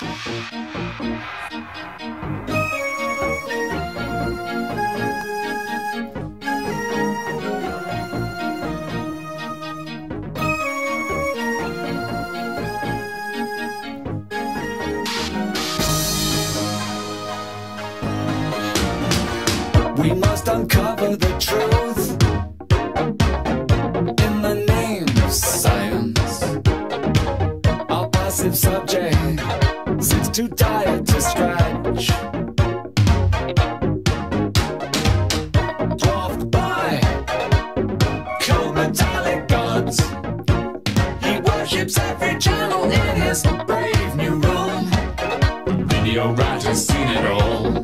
We must uncover the truth in the name of science. Our passive subject too tired to stretch. Dwarfed by cold metallic gods, he worships every channel in his brave new room. Video rat has seen it all.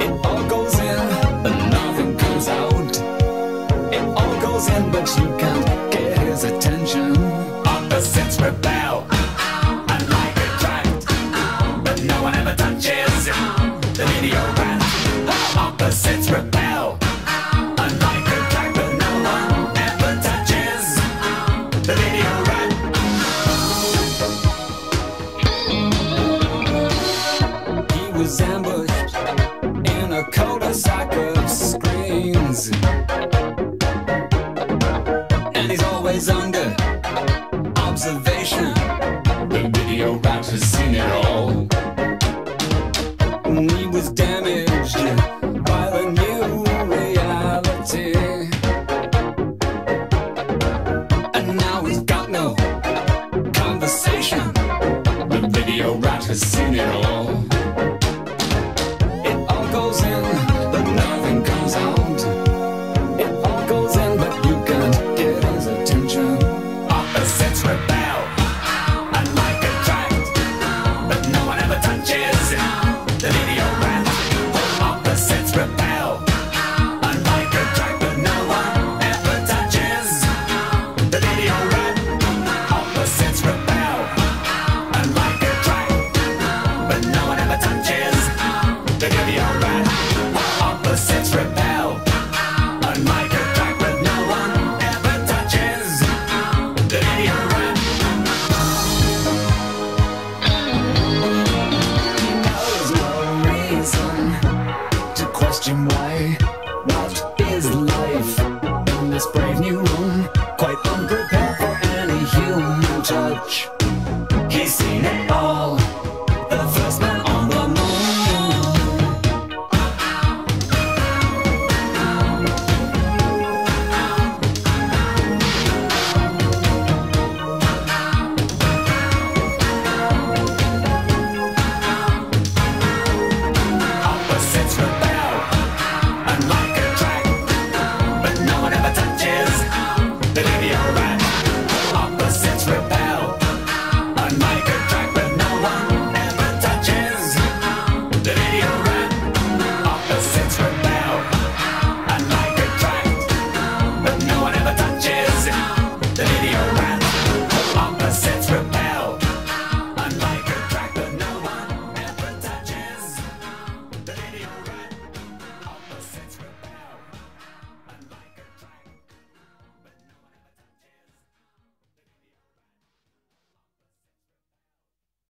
It all goes in, but nothing comes out. It all goes in, but you can't one ever touches the video rat. Opposites rebel, unlike attract, but no one ever touches the video rat. He was ambushed in a cul-de-sac of screens. And he's always under observation. The video rat has seen it all. And now we've got no conversation. The video rat has seen it all. To question why. What is life in this brave new room? Quite unprepared